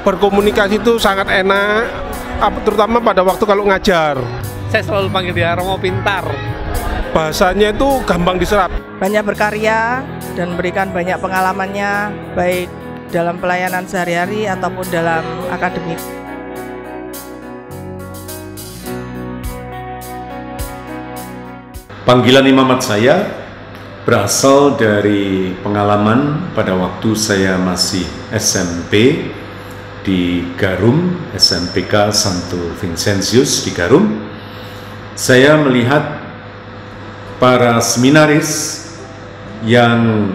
berkomunikasi itu sangat enak, terutama pada waktu kalau ngajar. Saya selalu panggil dia Romo Pintar. Bahasanya itu gampang diserap. banyak berkarya dan memberikan banyak pengalamannya baik dalam pelayanan sehari-hari ataupun dalam akademik. Panggilan imamat saya berasal dari pengalaman pada waktu saya masih SMP di Garum, SMPK Santo Vincentius di Garum. Saya melihat para seminaris yang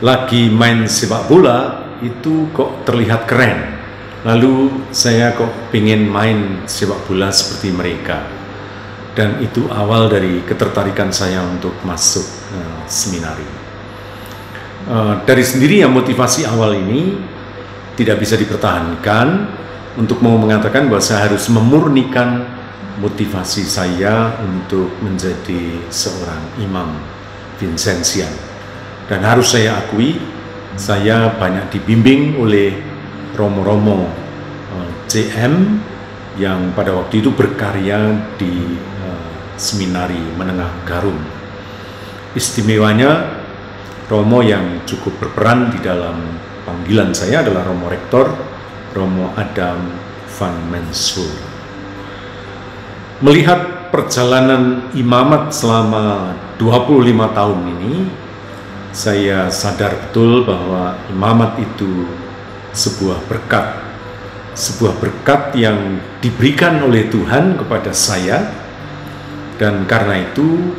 lagi main sepak bola itu kok terlihat keren. Lalu saya kok ingin main sepak bola seperti mereka dan itu awal dari ketertarikan saya untuk masuk uh, seminari. Uh, dari sendiri yang motivasi awal ini tidak bisa dipertahankan untuk mau mengatakan bahwa saya harus memurnikan motivasi saya untuk menjadi seorang imam Vincentian. Dan harus saya akui, saya banyak dibimbing oleh romo-romo CM yang pada waktu itu berkarya di uh, seminari menengah Garum. Istimewanya Romo yang cukup berperan di dalam panggilan saya adalah Romo Rektor Romo Adam Van Mensur. Melihat perjalanan imamat selama 25 tahun ini, saya sadar betul bahwa imamat itu sebuah berkat sebuah berkat yang diberikan oleh Tuhan kepada saya dan karena itu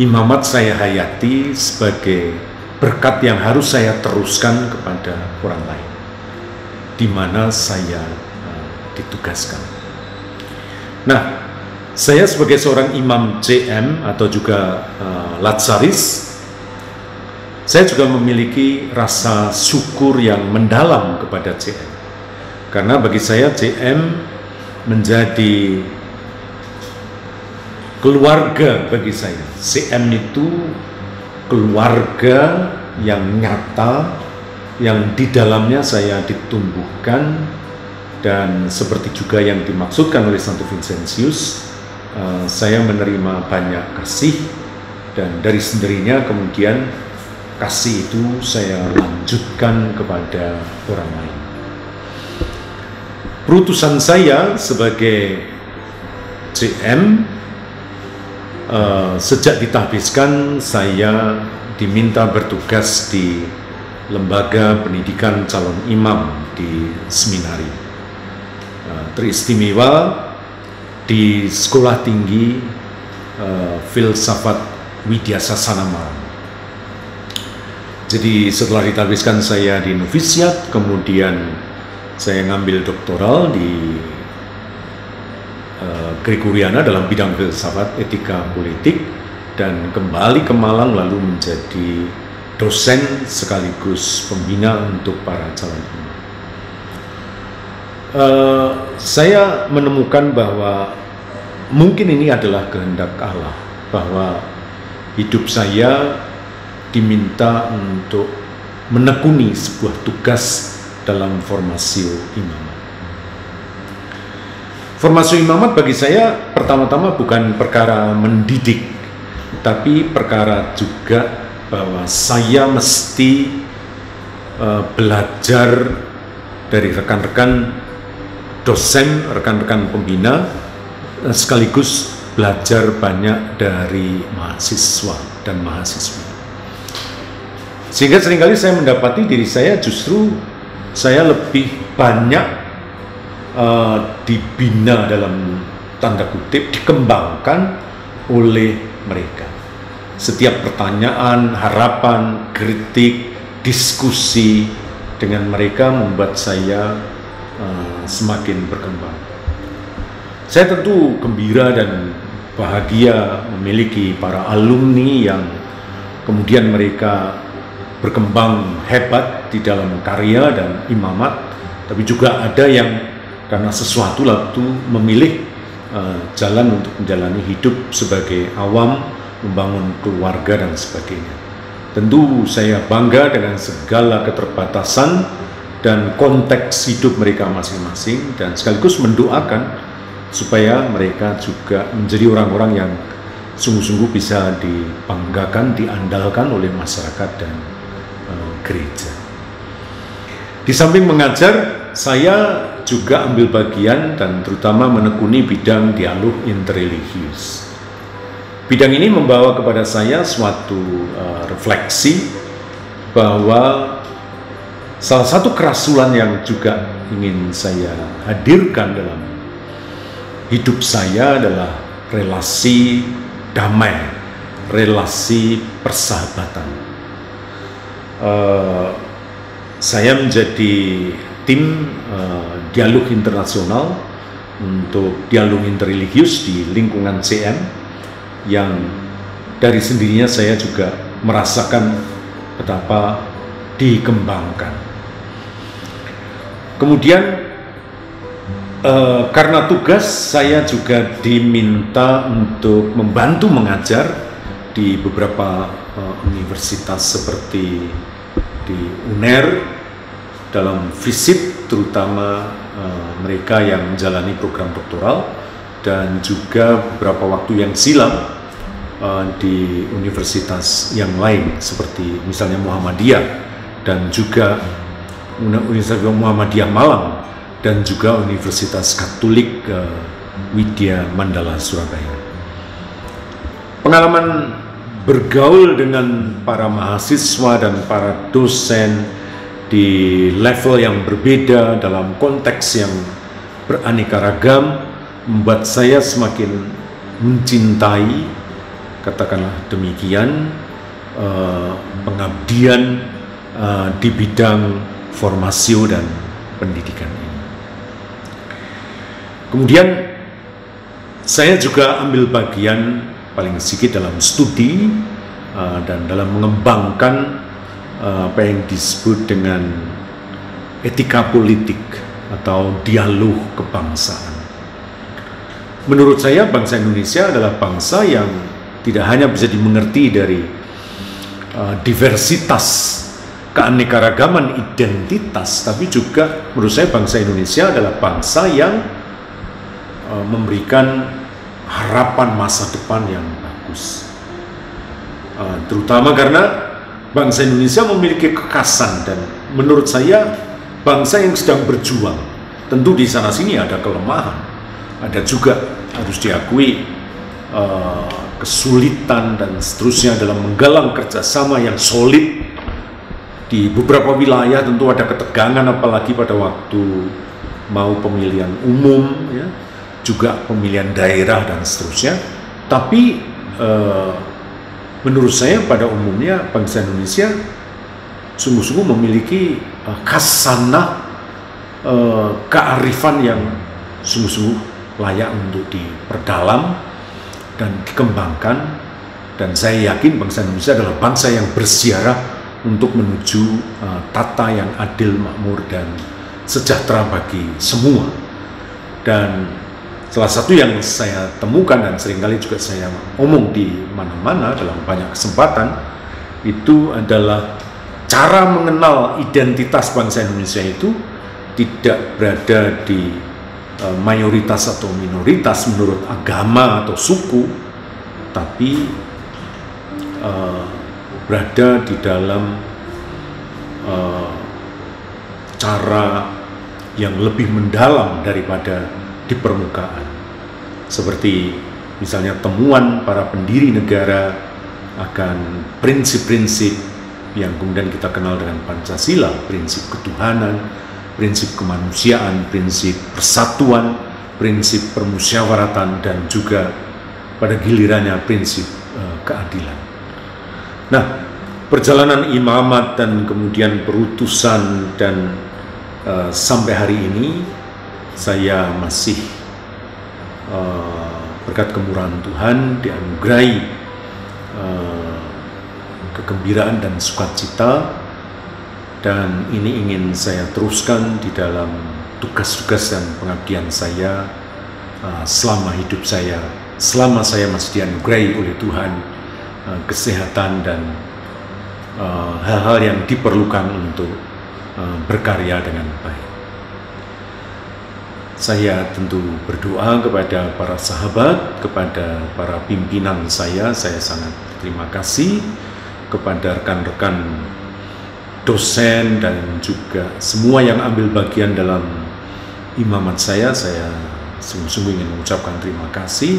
imamat saya hayati sebagai berkat yang harus saya teruskan kepada orang lain di mana saya uh, ditugaskan. Nah, saya sebagai seorang imam CM atau juga uh, Latsaris saya juga memiliki rasa syukur yang mendalam kepada CM karena bagi saya CM menjadi keluarga bagi saya. CM itu keluarga yang nyata, yang di dalamnya saya ditumbuhkan dan seperti juga yang dimaksudkan oleh Santo Vincentius, uh, saya menerima banyak kasih dan dari sendirinya kemudian kasih itu saya lanjutkan kepada orang lain. Perutusan saya sebagai CM uh, sejak ditahbiskan saya diminta bertugas di lembaga pendidikan calon imam di seminari uh, teristimewa di sekolah tinggi uh, filsafat Widya Sasana Malang. Jadi setelah ditahbiskan saya di novisiat, kemudian saya ngambil doktoral di Gregoriana dalam bidang filsafat etika politik dan kembali ke Malang lalu menjadi dosen sekaligus pembina untuk para calon imam. Uh, saya menemukan bahwa mungkin ini adalah kehendak Allah bahwa hidup saya diminta untuk menekuni sebuah tugas dalam formasi imamat. Formasi imamat bagi saya pertama-tama bukan perkara mendidik, tapi perkara juga bahwa saya mesti uh, belajar dari rekan-rekan dosen, rekan-rekan pembina, sekaligus belajar banyak dari mahasiswa dan mahasiswi. Sehingga sering kali saya mendapati diri saya justru saya lebih banyak uh, dibina dalam tanda kutip, dikembangkan oleh mereka. Setiap pertanyaan, harapan, kritik, diskusi dengan mereka membuat saya uh, semakin berkembang. Saya tentu gembira dan bahagia memiliki para alumni yang kemudian mereka berkembang hebat di dalam karya dan imamat, tapi juga ada yang karena sesuatu lalu memilih uh, jalan untuk menjalani hidup sebagai awam, membangun keluarga dan sebagainya. Tentu saya bangga dengan segala keterbatasan dan konteks hidup mereka masing-masing dan sekaligus mendoakan supaya mereka juga menjadi orang-orang yang sungguh-sungguh bisa dibanggakan, diandalkan oleh masyarakat dan uh, gereja. Di samping mengajar, saya juga ambil bagian dan terutama menekuni bidang dialog interreligius. Bidang ini membawa kepada saya suatu uh, refleksi bahwa salah satu kerasulan yang juga ingin saya hadirkan dalam hidup saya adalah relasi damai, relasi persahabatan. Uh, saya menjadi tim uh, dialog internasional untuk dialog interreligius di lingkungan CM yang dari sendirinya saya juga merasakan betapa dikembangkan. Kemudian uh, karena tugas saya juga diminta untuk membantu mengajar di beberapa uh, universitas seperti di UNER dalam visit terutama uh, mereka yang menjalani program doktoral dan juga beberapa waktu yang silam uh, di universitas yang lain seperti misalnya Muhammadiyah dan juga Universitas Muhammadiyah Malang dan juga Universitas Katolik uh, Widya Mandala Surabaya. Pengalaman bergaul dengan para mahasiswa dan para dosen di level yang berbeda dalam konteks yang beraneka ragam membuat saya semakin mencintai katakanlah demikian uh, pengabdian uh, di bidang formasio dan pendidikan ini. Kemudian saya juga ambil bagian paling sedikit dalam studi uh, dan dalam mengembangkan apa yang disebut dengan etika politik atau dialog kebangsaan. Menurut saya bangsa Indonesia adalah bangsa yang tidak hanya bisa dimengerti dari uh, diversitas keanekaragaman identitas, tapi juga menurut saya bangsa Indonesia adalah bangsa yang uh, memberikan harapan masa depan yang bagus. Uh, terutama karena bangsa Indonesia memiliki kekasan dan menurut saya bangsa yang sedang berjuang. Tentu di sana sini ada kelemahan, ada juga harus diakui uh, kesulitan dan seterusnya dalam menggalang kerjasama yang solid di beberapa wilayah tentu ada ketegangan apalagi pada waktu mau pemilihan umum ya juga pemilihan daerah dan seterusnya tapi eh, menurut saya pada umumnya bangsa Indonesia sungguh-sungguh memiliki eh, kasanah eh, kearifan yang sungguh-sungguh layak untuk diperdalam dan dikembangkan dan saya yakin bangsa Indonesia adalah bangsa yang bersiarah untuk menuju uh, tata yang adil, makmur dan sejahtera bagi semua. Dan salah satu yang saya temukan dan sering kali juga saya omong di mana-mana dalam banyak kesempatan itu adalah cara mengenal identitas bangsa Indonesia itu tidak berada di uh, mayoritas atau minoritas menurut agama atau suku, tapi uh, berada di dalam uh, cara yang lebih mendalam daripada di permukaan. Seperti misalnya temuan para pendiri negara akan prinsip-prinsip yang kemudian kita kenal dengan Pancasila, prinsip ketuhanan, prinsip kemanusiaan, prinsip persatuan, prinsip permusyawaratan dan juga pada gilirannya prinsip uh, keadilan. Nah, perjalanan imamat dan kemudian perutusan dan uh, sampai hari ini saya masih uh, berkat kemurahan Tuhan dianugerahi uh, kegembiraan dan sukacita dan ini ingin saya teruskan di dalam tugas-tugas dan pengabdian saya uh, selama hidup saya selama saya masih dianugerahi oleh Tuhan Eh, kesehatan dan hal-hal uh, yang diperlukan untuk uh, berkarya dengan baik. Saya tentu berdoa kepada para sahabat, kepada para pimpinan saya. Saya sangat terima kasih kepada rekan-rekan dosen dan juga semua yang ambil bagian dalam imamat saya. Saya sungguh-sungguh ingin mengucapkan terima kasih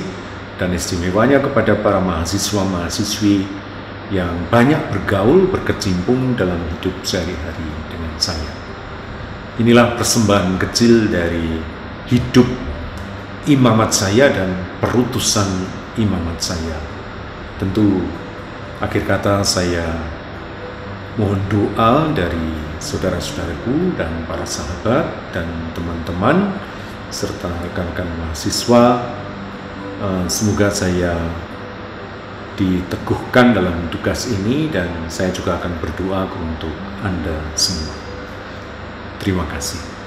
dan istimewanya kepada para mahasiswa-mahasiswi yang banyak bergaul, berkecimpung dalam hidup sehari-hari dengan saya. Inilah persembahan kecil dari hidup imamat saya dan perutusan imamat saya. Tentu akhir kata saya mohon doa dari saudara-saudaraku dan para sahabat dan teman-teman serta rekan-rekan mahasiswa. Eh, semoga saya diteguhkan dalam tugas ini dan saya juga akan berdoa untuk Anda semua. Terima kasih.